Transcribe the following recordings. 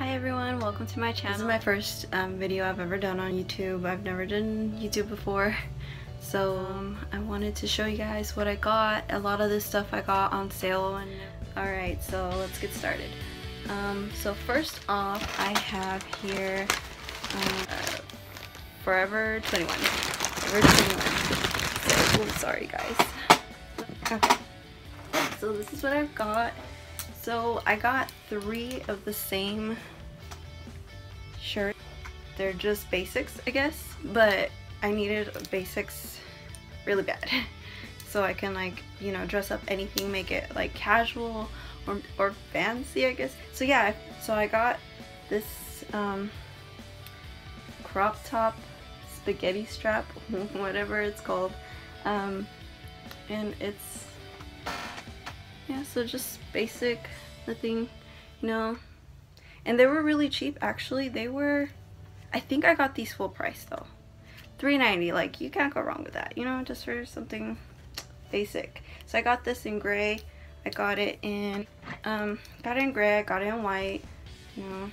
Hi everyone, welcome to my channel. This is my first um, video I've ever done on YouTube. I've never done YouTube before. So um, I wanted to show you guys what I got. A lot of this stuff I got on sale. and Alright, so let's get started. Um, so first off, I have here uh, Forever 21. Forever 21. So, sorry guys. Okay. So this is what I've got. So I got three of the same shirt. They're just basics, I guess, but I needed basics really bad. So I can like, you know, dress up anything, make it like casual or, or fancy, I guess. So yeah, so I got this um, crop top spaghetti strap, whatever it's called. Um, and it's yeah so just basic nothing you know. And they were really cheap actually. They were I think I got these full price though. 3.90 like you can't go wrong with that you know just for something basic. So I got this in gray. I got it in um got it in gray I got it in white you know.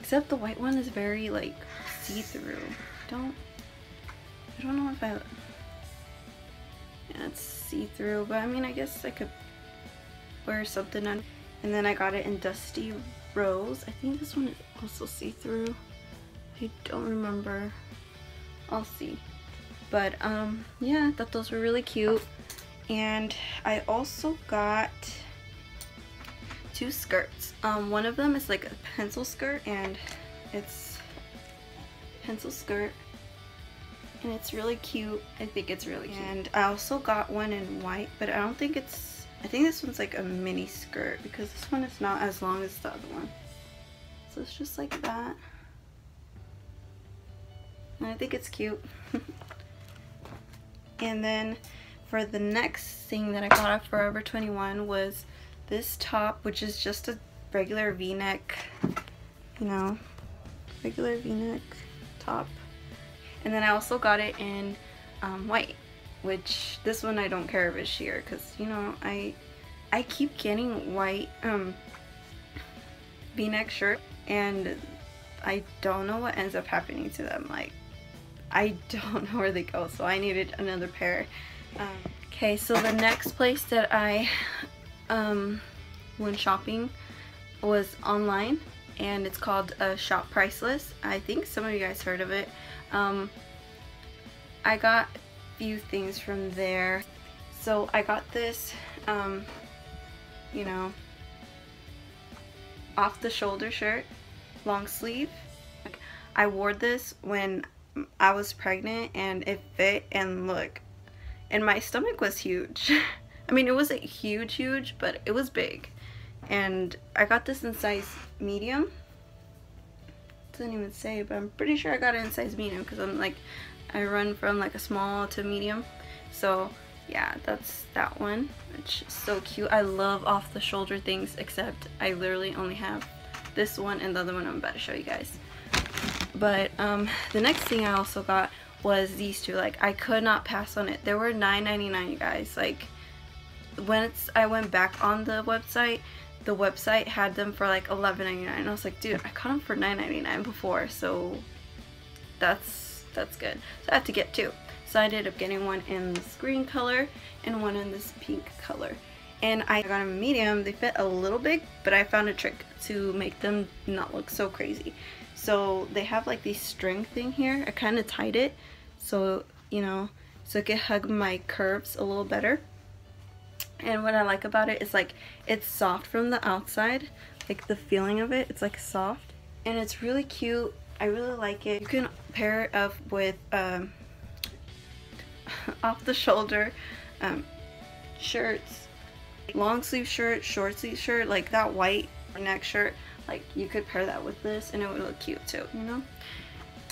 Except the white one is very like see-through. Don't I don't know if I yeah it's see-through but I mean I guess I could wear something on. And then I got it in Dusty Rose. I think this one is also see-through. I don't remember. I'll see. But um, yeah, I thought those were really cute. And I also got two skirts. Um, one of them is like a pencil skirt and it's pencil skirt and it's really cute. I think it's really cute. And I also got one in white, but I don't think it's I think this one's like a mini skirt because this one is not as long as the other one. So it's just like that. And I think it's cute. and then for the next thing that I got at Forever 21 was this top, which is just a regular v-neck, you know, regular v-neck top. And then I also got it in um, white which this one I don't care if it's sheer because you know I I keep getting white um v-neck shirt and I don't know what ends up happening to them like I don't know where they go so I needed another pair. Um, okay so the next place that I um, went shopping was online and it's called uh, Shop Priceless. I think some of you guys heard of it. Um, I got few things from there. So I got this, um, you know, off the shoulder shirt, long sleeve. I wore this when I was pregnant and it fit and look, and my stomach was huge. I mean, it wasn't huge, huge, but it was big. And I got this in size medium. Doesn't even say, but I'm pretty sure I got it in size medium because I'm like, I run from like a small to medium. So yeah, that's that one, which is so cute. I love off the shoulder things, except I literally only have this one and the other one I'm about to show you guys. But um, the next thing I also got was these two. Like, I could not pass on it. They were $9.99, you guys. Like, once I went back on the website, the website had them for like $11.99. And I was like, dude, I got them for $9.99 before, so that's that's good. So I have to get two. So I ended up getting one in this green color and one in this pink color. And I got them medium. They fit a little big, but I found a trick to make them not look so crazy. So they have like this string thing here. I kind of tied it so, you know, so it could hug my curves a little better. And what I like about it is like it's soft from the outside, like the feeling of it, it's like soft. And it's really cute I really like it. You can pair it up with um, off the shoulder um, shirts, long sleeve shirt, short sleeve shirt, like that white neck shirt. Like you could pair that with this and it would look cute too, you know?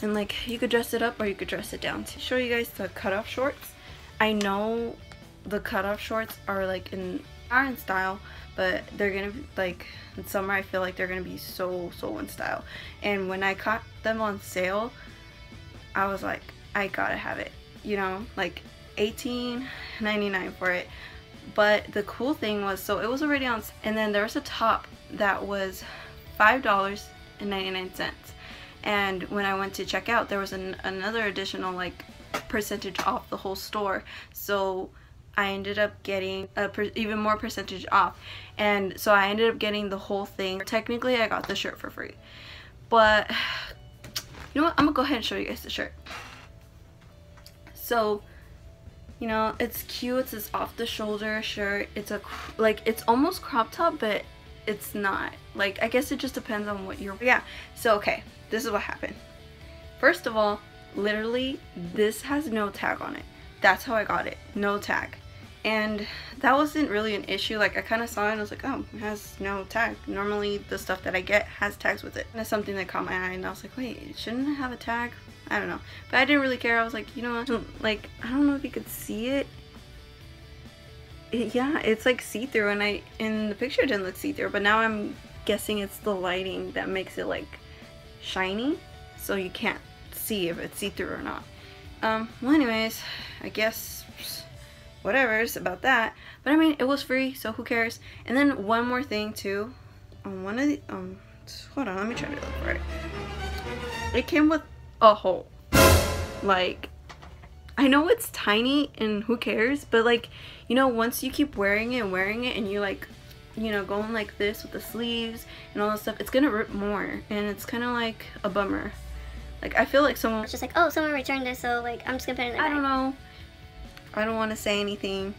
And like you could dress it up or you could dress it down. To show you guys the cutoff shorts, I know the cutoff shorts are like in in style, but they're gonna be like in summer I feel like they're gonna be so so in style and when I caught them on sale I was like I gotta have it you know like 18.99 for it but the cool thing was so it was already on and then there was a top that was five dollars and 99 cents. And when I went to check out, there was an, another additional like percentage off the whole store. So I ended up getting a even more percentage off. And so I ended up getting the whole thing. Technically, I got the shirt for free. But, you know what? I'm gonna go ahead and show you guys the shirt. So, you know, it's cute. It's this off-the-shoulder shirt. It's a, like, it's almost crop top, but it's not. Like, I guess it just depends on what you're, yeah. So, okay, this is what happened. First of all, literally, this has no tag on it. That's how I got it. No tag. And that wasn't really an issue. Like, I kind of saw it and I was like, oh, it has no tag. Normally, the stuff that I get has tags with it. And that's something that caught my eye and I was like, wait, shouldn't it have a tag? I don't know. But I didn't really care. I was like, you know what? Like, I don't know if you could see it. yeah, it's like see-through and I, in the picture it didn't look see-through, but now I'm guessing it's the lighting that makes it like shiny. So you can't see if it's see-through or not. Um, well anyways, I guess whatever's about that. But I mean, it was free, so who cares? And then one more thing too. On one of the, um, hold on, let me try to look for it. It came with a hole. Like, I know it's tiny and who cares, but like, you know, once you keep wearing it and wearing it and you like, you know, going like this with the sleeves and all that stuff, it's gonna rip more. And it's kind of like a bummer. Like, I feel like someone... It's just like, oh, someone returned this, so like, I'm just gonna put it in the I don't know. I don't want to say anything.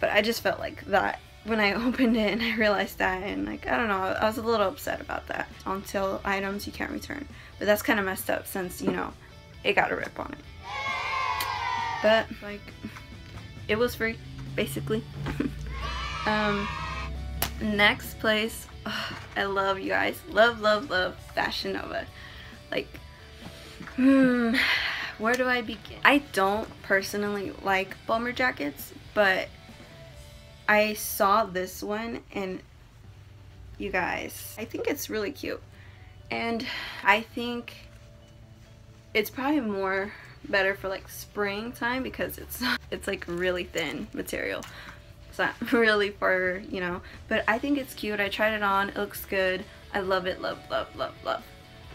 But I just felt like that when I opened it and I realized that and like I don't know I was a little upset about that until items you can't return. But that's kind of messed up since you know it got a rip on it. But like it was free basically. Um next place oh, I love you guys. Love love love Fashion Nova like hmm where do I begin I don't personally like bomber jackets but I saw this one and you guys, I think it's really cute. And I think it's probably more better for like springtime because it's it's like really thin material. It's not really for, you know, but I think it's cute. I tried it on. It looks good. I love it. Love, love, love, love.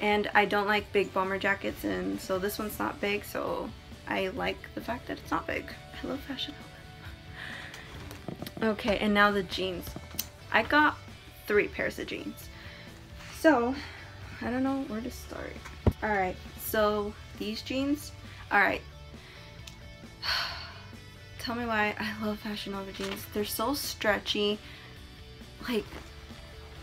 And I don't like big bomber jackets and so this one's not big so I like the fact that it's not big. I love fashion. Okay, and now the jeans. I got three pairs of jeans. So, I don't know where to start. Alright, so these jeans, alright. Tell me why I love Fashion Nova jeans. They're so stretchy, like,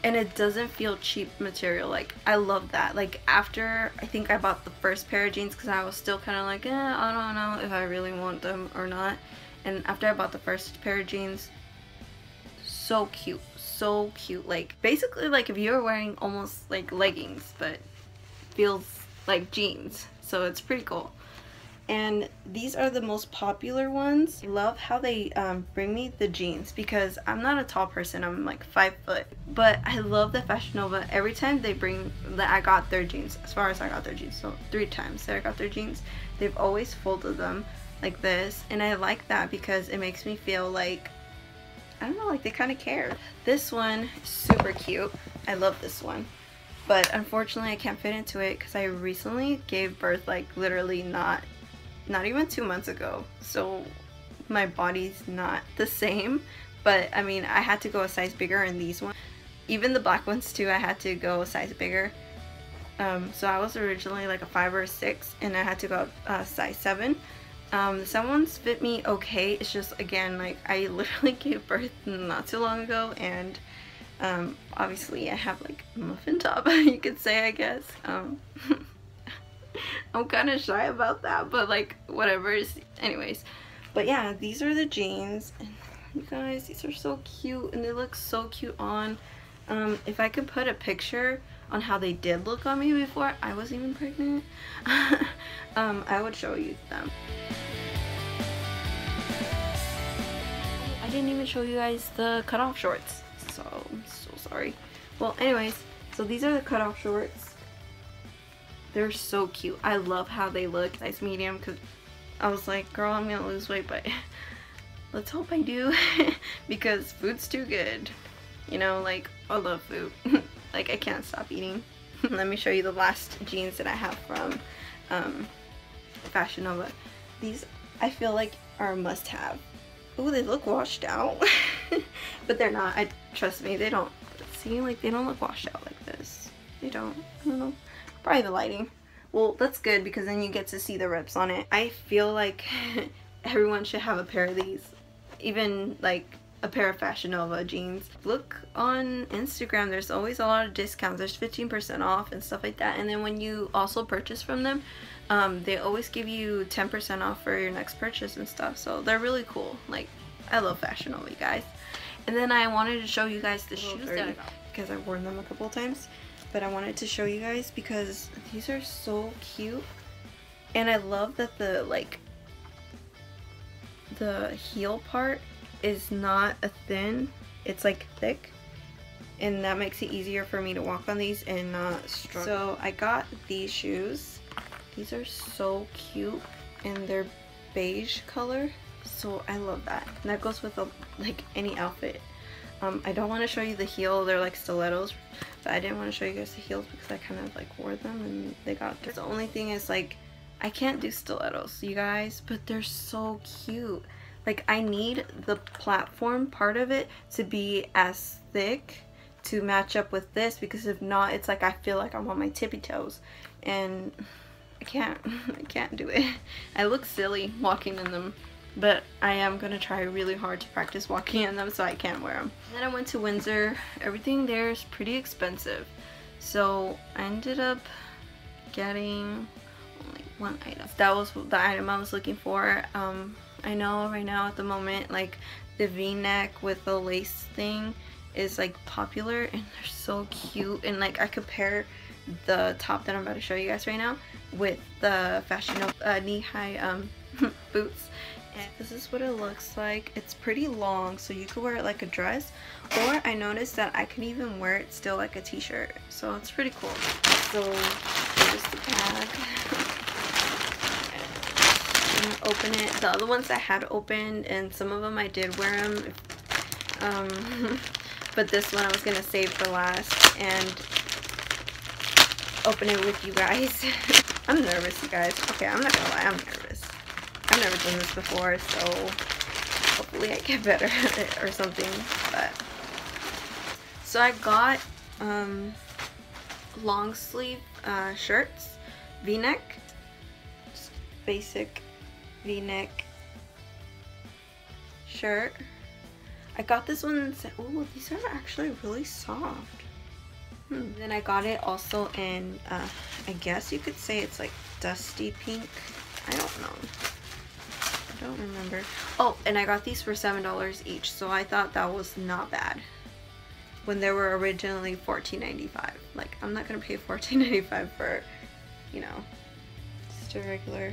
and it doesn't feel cheap material. Like, I love that. Like, after, I think I bought the first pair of jeans because I was still kind of like, eh, I don't know if I really want them or not. And after I bought the first pair of jeans, so cute so cute like basically like if you're wearing almost like leggings but feels like jeans so it's pretty cool and these are the most popular ones love how they um, bring me the jeans because I'm not a tall person I'm like five foot but I love the Fashion Nova every time they bring that I got their jeans as far as I got their jeans so three times that I got their jeans they've always folded them like this and I like that because it makes me feel like I don't know, like they kind of care. This one super cute. I love this one. But unfortunately I can't fit into it because I recently gave birth like literally not, not even two months ago. So my body's not the same. But I mean, I had to go a size bigger in these ones. Even the black ones too, I had to go a size bigger. Um, so I was originally like a 5 or a 6 and I had to go a size 7. Um, someone's fit me okay. It's just, again, like, I literally gave birth not too long ago, and um, obviously I have, like, a muffin top, you could say, I guess. Um, I'm kind of shy about that, but, like, whatever. Anyways, but yeah, these are the jeans. And you guys, these are so cute, and they look so cute on. Um, if I could put a picture on how they did look on me before I was even pregnant, um, I would show you them. I didn't even show you guys the cutoff shorts, so I'm so sorry. Well, anyways, so these are the cutoff shorts. They're so cute. I love how they look. Size medium because I was like, girl, I'm gonna lose weight, but let's hope I do because food's too good. You know, like, I love food. like, I can't stop eating. Let me show you the last jeans that I have from um, Fashion Nova. These I feel like are a must have. Oh, they look washed out. but they're not. I Trust me, they don't. See, like they don't look washed out like this. They don't. I don't know. Probably the lighting. Well, that's good because then you get to see the rips on it. I feel like everyone should have a pair of these. Even like a pair of Fashion Nova jeans. Look on Instagram, there's always a lot of discounts. There's 15% off and stuff like that. And then when you also purchase from them, um, they always give you 10% off for your next purchase and stuff. So they're really cool. Like, I love Fashion Nova, guys. And then I wanted to show you guys the shoes that because I've worn them a couple times. But I wanted to show you guys because these are so cute. And I love that the, like, the heel part is not a thin, it's like thick. And that makes it easier for me to walk on these and not struggle. So I got these shoes. These are so cute and they're beige color. So I love that. And that goes with a, like any outfit. Um, I don't want to show you the heel. They're like stilettos. But I didn't want to show you guys the heels because I kind of like wore them and they got dirty. The only thing is like I can't do stilettos, you guys. But they're so cute. Like I need the platform part of it to be as thick to match up with this because if not it's like I feel like I'm on my tippy toes and I can't I can't do it. I look silly walking in them but I am going to try really hard to practice walking in them so I can't wear them. then I went to Windsor. Everything there is pretty expensive. So I ended up getting only one item. That was the item I was looking for. Um, I know right now at the moment like the v-neck with the lace thing is like popular and they're so cute and like I compare the top that I'm about to show you guys right now with the fashion uh, knee-high um, boots and this is what it looks like it's pretty long so you could wear it like a dress or I noticed that I can even wear it still like a t-shirt so it's pretty cool so here's the bag open it. The other ones I had opened and some of them I did wear them. Um, but this one I was going to save for last and open it with you guys. I'm nervous, you guys. Okay, I'm not going to lie. I'm nervous. I've never done this before, so hopefully I get better at it or something. But So I got um, long sleeve uh, shirts, v-neck, basic v-neck shirt. I got this one oh, these are actually really soft. Hmm. Then I got it also in, uh, I guess you could say it's like dusty pink. I don't know. Don't remember. Oh, and I got these for $7 each, so I thought that was not bad. When they were originally $14.95. Like, I'm not to pay $14.95 for, you know, just a regular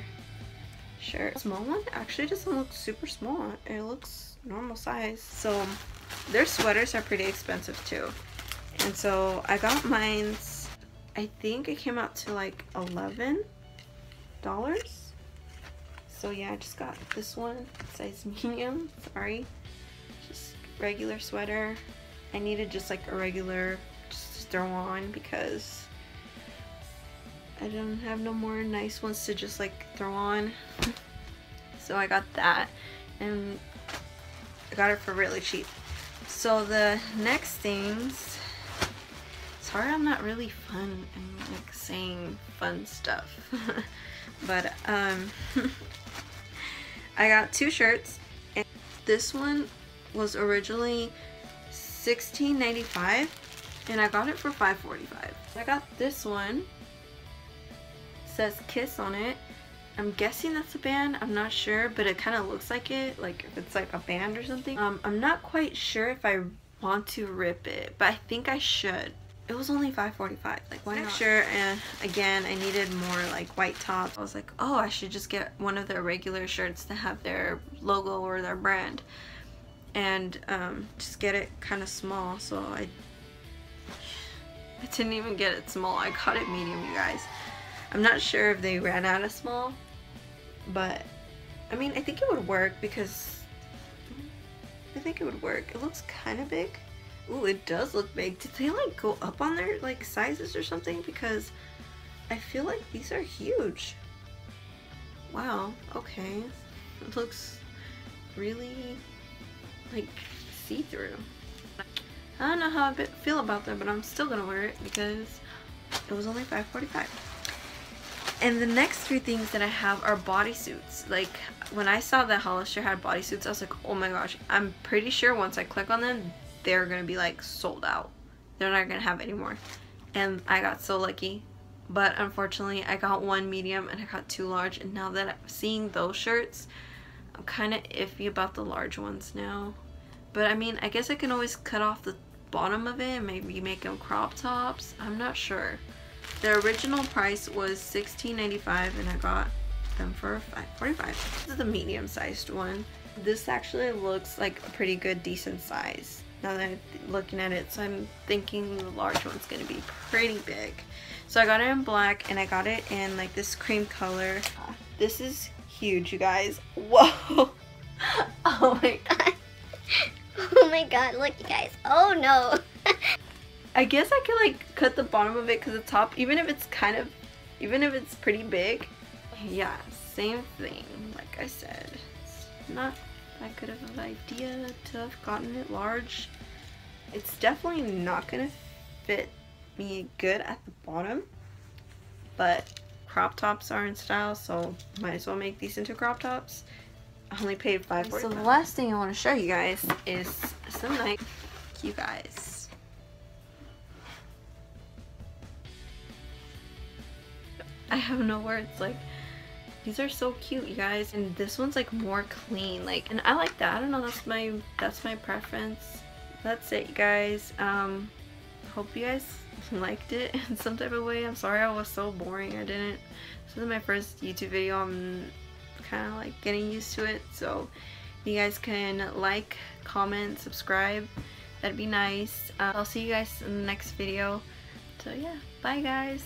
shirt. Small one actually doesn't look super small. It looks normal size. So their sweaters are pretty expensive too. And so I got mine's, I think it came out to like $11. So yeah, I just got this one, size medium, sorry. Just regular sweater. I needed just like a regular, just to throw on because I don't have no more nice ones to just like throw on. so I got that and I got it for really cheap. So the next things, sorry I'm not really fun and like saying fun stuff. but um, I got two shirts and this one was originally $16.95 and I got it for $5.45. I got this one says Kiss on it. I'm guessing that's a band. I'm not sure, but it kind of looks like it. Like if it's like a band or something. Um, I'm not quite sure if I want to rip it, but I think I should. It was only 5.45. Like why not? Sure. And again, I needed more like white tops. I was like, oh, I should just get one of their regular shirts to have their logo or their brand, and um, just get it kind of small. So I, I didn't even get it small. I got it medium, you guys. I'm not sure if they ran out of small, but I mean, I think it would work because I think it would work. It looks kind of big, Ooh, it does look big. Did they like go up on their like sizes or something? Because I feel like these are huge. Wow, okay. It looks really like see-through. I don't know how I feel about that, but I'm still gonna wear it because it was only $5.45. And the next three things that I have are bodysuits. Like, when I saw that Hollister had bodysuits, I was like, oh my gosh, I'm pretty sure once I click on them, they're gonna be like sold out. They're not gonna have any more. And I got so lucky. But unfortunately, I got one medium and I got two large. And now that I'm seeing those shirts, I'm kind of iffy about the large ones now. But I mean, I guess I can always cut off the bottom of it and maybe make them crop tops. I'm not sure. The original price was $16.95 and I got them for $5.45. This is the medium sized one. This actually looks like a pretty good decent size now that I'm looking at it so I'm thinking the large one's gonna be pretty big. So I got it in black and I got it in like this cream color. This is huge you guys. Whoa! oh my god. oh my god, look you guys. Oh no. I guess I could like cut the bottom of it because the top, even if it's kind of, even if it's pretty big, yeah, same thing. Like I said, it's not that could have an idea to have gotten it large. It's definitely not gonna fit me good at the bottom, but crop tops are in style, so might as well make these into crop tops. I only paid five. So the last thing I want to show you guys is some Nikes, you guys. I have no words. Like, these are so cute, you guys. And this one's like more clean. Like, and I like that. I don't know. That's my that's my preference. That's it, you guys. Um, hope you guys liked it in some type of way. I'm sorry I was so boring. I didn't. This is my first YouTube video. I'm kind of like getting used to it. So, you guys can like, comment, subscribe. That'd be nice. Uh, I'll see you guys in the next video. So yeah, bye guys.